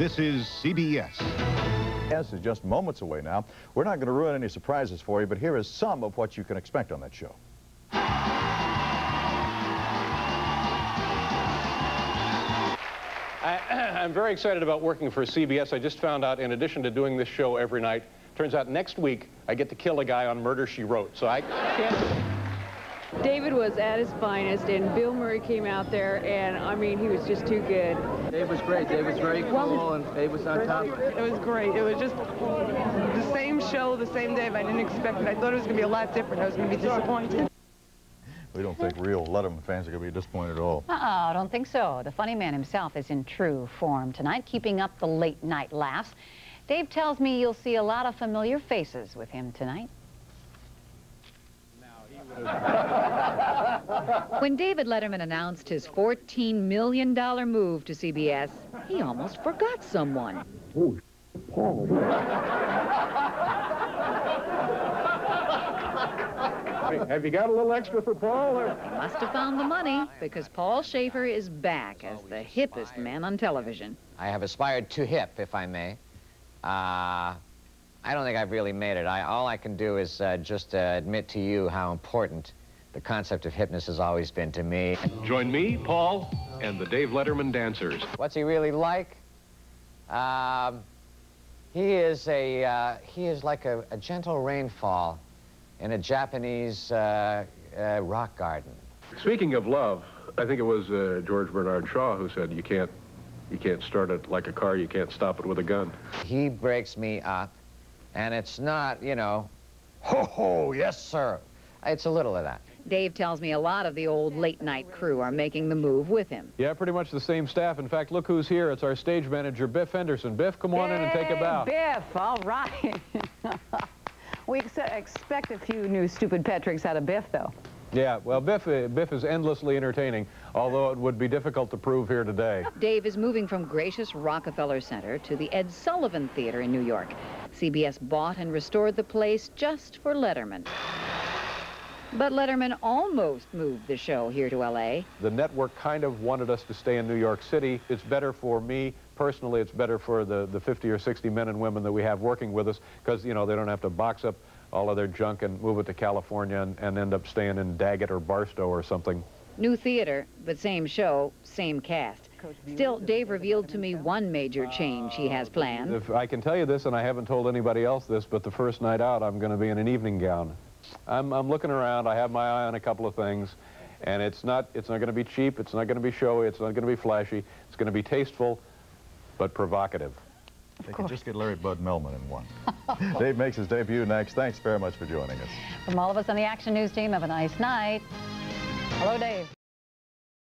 This is CBS. Yes, is just moments away now. We're not going to ruin any surprises for you, but here is some of what you can expect on that show. I, am very excited about working for CBS. I just found out, in addition to doing this show every night, turns out next week I get to kill a guy on Murder, She Wrote. So I can't... David was at his finest, and Bill Murray came out there, and, I mean, he was just too good. Dave was great. Dave was very cool, and Dave was on top of it. It was great. It was just the same show, the same Dave. I didn't expect it. I thought it was going to be a lot different. I was going to be disappointed. We don't think real Letterman fans are going to be disappointed at all. Uh-oh, I don't think so. The funny man himself is in true form tonight, keeping up the late-night laughs. Dave tells me you'll see a lot of familiar faces with him tonight. When David Letterman announced his $14 million move to CBS, he almost forgot someone. Oh, Paul. Have you got a little extra for Paul? Or? Must have found the money, because Paul Shaffer is back as the hippest man on television. I have aspired to hip, if I may. Uh, I don't think I've really made it. I, all I can do is uh, just uh, admit to you how important the concept of hipness has always been to me. Join me, Paul, and the Dave Letterman Dancers. What's he really like? Um, he is a uh, he is like a, a, gentle rainfall in a Japanese uh, uh, rock garden. Speaking of love, I think it was uh, George Bernard Shaw who said you can't you can't start it like a car, you can't stop it with a gun. He breaks me up and it's not, you know, ho ho, yes, sir. It's a little of that. Dave tells me a lot of the old late-night crew are making the move with him. Yeah, pretty much the same staff. In fact, look who's here. It's our stage manager, Biff Henderson. Biff, come on Yay, in and take a bow. Biff, all right. we ex expect a few new stupid pet tricks out of Biff, though. Yeah, well, Biff, uh, Biff is endlessly entertaining, although it would be difficult to prove here today. Dave is moving from gracious Rockefeller Center to the Ed Sullivan Theater in New York. CBS bought and restored the place just for Letterman. But Letterman almost moved the show here to L.A. The network kind of wanted us to stay in New York City. It's better for me. Personally, it's better for the, the 50 or 60 men and women that we have working with us because, you know, they don't have to box up all of their junk and move it to California and, and end up staying in Daggett or Barstow or something. New theater, but same show, same cast. Still, Dave revealed to me one major change he has uh, planned. If I can tell you this, and I haven't told anybody else this, but the first night out, I'm going to be in an evening gown. I'm, I'm looking around. I have my eye on a couple of things, and it's not, it's not going to be cheap. It's not going to be showy. It's not going to be flashy. It's going to be tasteful, but provocative. They can just get Larry Bud Melman in one. Dave makes his debut next. Thanks very much for joining us. From all of us on the Action News team, have a nice night. Hello, Dave.